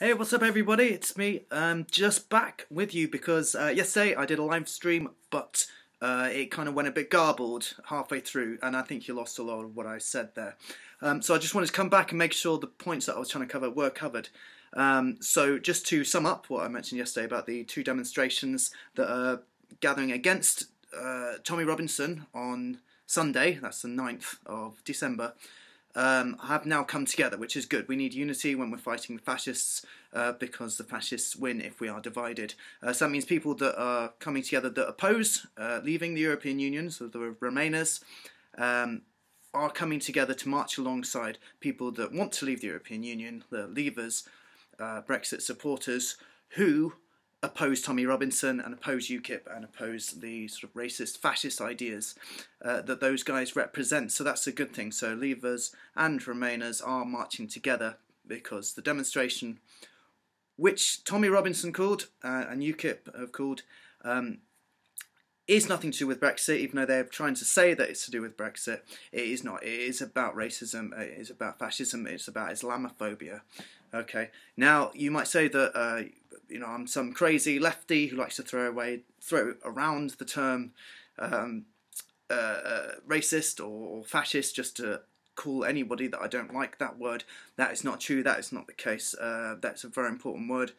Hey, what's up, everybody? It's me. Um, just back with you because uh, yesterday I did a live stream, but uh, it kind of went a bit garbled halfway through, and I think you lost a lot of what I said there. Um, so I just wanted to come back and make sure the points that I was trying to cover were covered. Um, so just to sum up what I mentioned yesterday about the two demonstrations that are gathering against uh, Tommy Robinson on Sunday, that's the 9th of December um, have now come together, which is good. We need unity when we're fighting the fascists uh, because the fascists win if we are divided. Uh, so that means people that are coming together that oppose uh, leaving the European Union, so the Remainers, um, are coming together to march alongside people that want to leave the European Union, the Leavers, uh, Brexit supporters, who oppose Tommy Robinson and oppose UKIP and oppose the sort of racist, fascist ideas uh, that those guys represent. So that's a good thing. So Leavers and Remainers are marching together because the demonstration, which Tommy Robinson called uh, and UKIP have called, um, is nothing to do with Brexit, even though they're trying to say that it's to do with Brexit. It is not. It is about racism. It is about fascism. It's about Islamophobia. Okay. Now you might say that uh, you know I'm some crazy lefty who likes to throw away throw around the term um, uh, uh, racist or, or fascist just to call anybody that I don't like that word. That is not true. That is not the case. Uh, that's a very important word.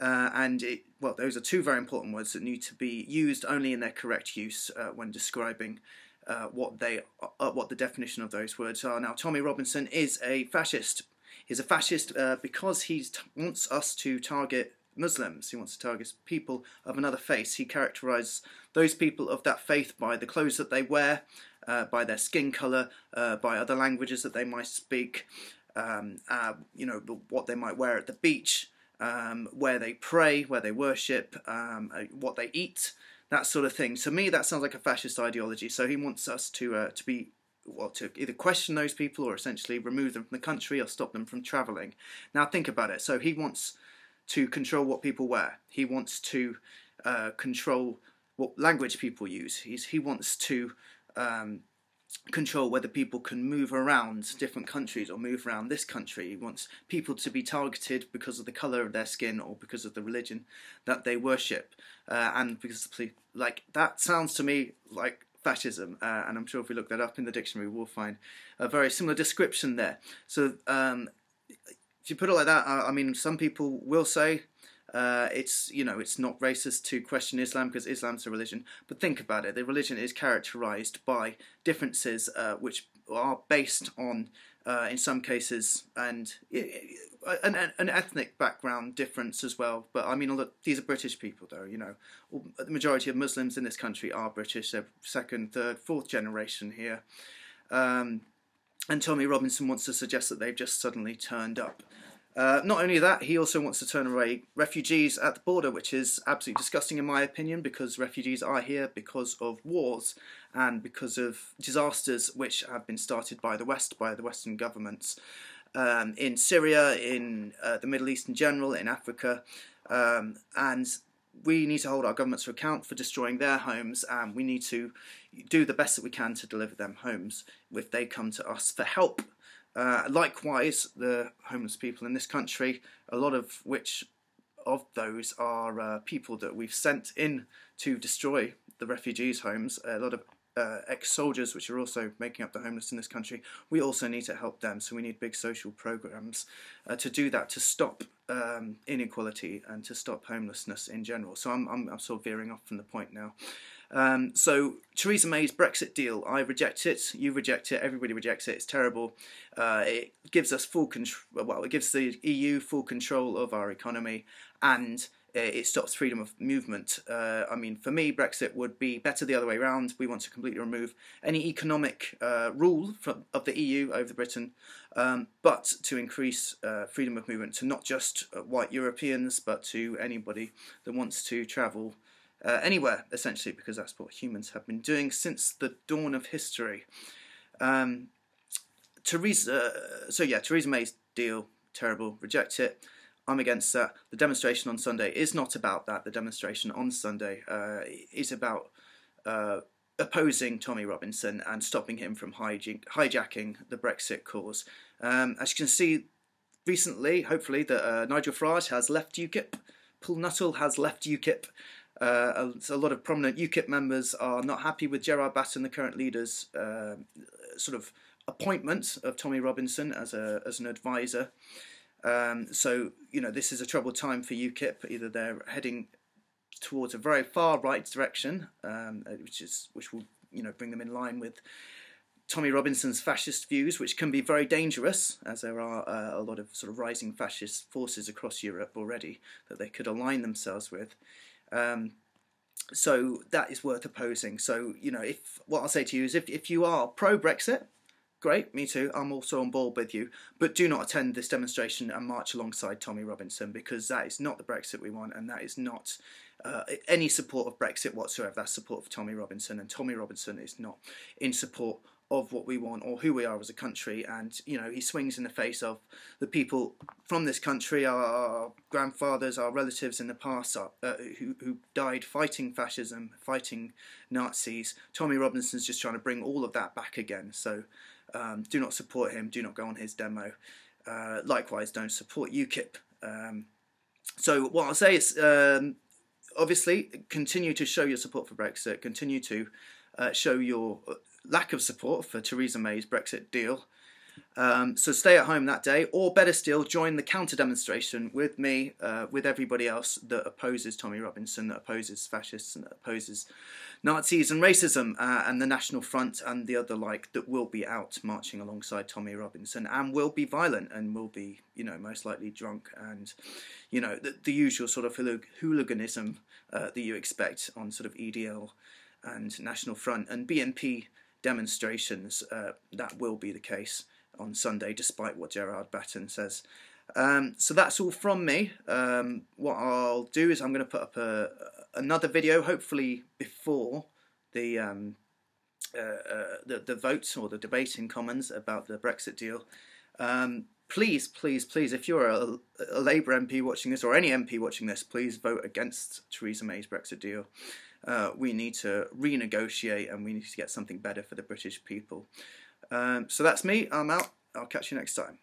Uh, and it, well, those are two very important words that need to be used only in their correct use uh, when describing uh, what they uh, what the definition of those words are. Now, Tommy Robinson is a fascist. He's a fascist uh, because he wants us to target Muslims. He wants to target people of another faith. He characterises those people of that faith by the clothes that they wear, uh, by their skin colour, by other languages that they might speak, um, you know, what they might wear at the beach um, where they pray, where they worship, um, uh, what they eat, that sort of thing. To me, that sounds like a fascist ideology. So he wants us to uh, to be well to either question those people or essentially remove them from the country or stop them from travelling. Now think about it. So he wants to control what people wear. He wants to uh, control what language people use. He's, he wants to um, control whether people can move around different countries or move around this country. He wants people to be targeted because of the colour of their skin or because of the religion that they worship. Uh, and because, like, that sounds to me like fascism. Uh, and I'm sure if we look that up in the dictionary, we'll find a very similar description there. So, um, if you put it like that, I, I mean, some people will say uh, it's you know it's not racist to question Islam because Islam's a religion, but think about it: the religion is characterized by differences uh, which are based on, uh, in some cases, and an, an, ethnic background difference as well. But I mean, these are British people, though. You know, the majority of Muslims in this country are British. They're second, third, fourth generation here. Um, and Tommy Robinson wants to suggest that they've just suddenly turned up. Uh, not only that, he also wants to turn away refugees at the border, which is absolutely disgusting in my opinion, because refugees are here because of wars and because of disasters which have been started by the West, by the Western governments. Um, in Syria, in uh, the Middle East in general, in Africa, um, and we need to hold our governments to account for destroying their homes, and we need to do the best that we can to deliver them homes if they come to us for help uh, likewise, the homeless people in this country, a lot of which of those are uh, people that we've sent in to destroy the refugees' homes. A lot of uh, ex-soldiers, which are also making up the homeless in this country, we also need to help them. So we need big social programs uh, to do that, to stop um, inequality and to stop homelessness in general. So I'm, I'm, I'm sort of veering off from the point now. Um, so Theresa May's Brexit deal, I reject it. You reject it. Everybody rejects it. It's terrible. Uh, it gives us full control. Well, it gives the EU full control of our economy, and it stops freedom of movement. Uh, I mean, for me, Brexit would be better the other way around. We want to completely remove any economic uh, rule from, of the EU over Britain, um, but to increase uh, freedom of movement to not just uh, white Europeans, but to anybody that wants to travel uh, anywhere, essentially, because that's what humans have been doing since the dawn of history. Um, Theresa, so yeah, Theresa May's deal, terrible, reject it. I'm against that. The demonstration on Sunday is not about that. The demonstration on Sunday uh, is about uh, opposing Tommy Robinson and stopping him from hijacking the Brexit cause. Um, as you can see, recently, hopefully, that uh, Nigel Farage has left UKIP. Paul Nuttall has left UKIP. Uh, a, a, lot of prominent UKIP members are not happy with Gerard Batten, the current leader's uh, sort of appointment of Tommy Robinson as a as an advisor. Um, so you know this is a troubled time for UKIP. Either they're heading towards a very far right direction, um, which is which will you know bring them in line with Tommy Robinson's fascist views, which can be very dangerous, as there are uh, a lot of sort of rising fascist forces across Europe already that they could align themselves with. Um, so that is worth opposing. So you know, if what I'll say to you is, if if you are pro Brexit, great, me too. I'm also on board with you, but do not attend this demonstration and march alongside Tommy Robinson because that is not the Brexit we want, and that is not uh, any support of Brexit whatsoever. That's support for Tommy Robinson, and Tommy Robinson is not in support of what we want or who we are as a country. And you know, he swings in the face of the people from this country, our grandfathers, our relatives in the past, uh, who who died fighting fascism, fighting Nazis. Tommy Robinson's just trying to bring all of that back again. So um, do not support him. Do not go on his demo. Uh, likewise, don't support UKIP. Um, so what I'll say is um, obviously, continue to show your support for Brexit. Continue to uh, show your uh, lack of support for Theresa May's Brexit deal. Um, so stay at home that day, or better still, join the counter demonstration with me, uh, with everybody else that opposes Tommy Robinson, that opposes fascists, and that opposes Nazis and racism, uh, and the National Front and the other like that will be out marching alongside Tommy Robinson and will be violent and will be, you know, most likely drunk and, you know, the, the usual sort of hooliganism uh, that you expect on sort of EDL and National Front and BNP demonstrations. Uh, that will be the case on Sunday, despite what Gerard Batten says. Um, so that's all from me. Um, what I'll do is I'm going to put up a, another video, hopefully before the, um, uh, uh, the the vote or the debate in Commons about the Brexit deal. Um, please, please, please, if you're a, a Labour MP watching this or any MP watching this, please vote against Theresa May's Brexit deal. Uh, we need to renegotiate and we need to get something better for the British people. Um, so that's me. I'm out. I'll catch you next time.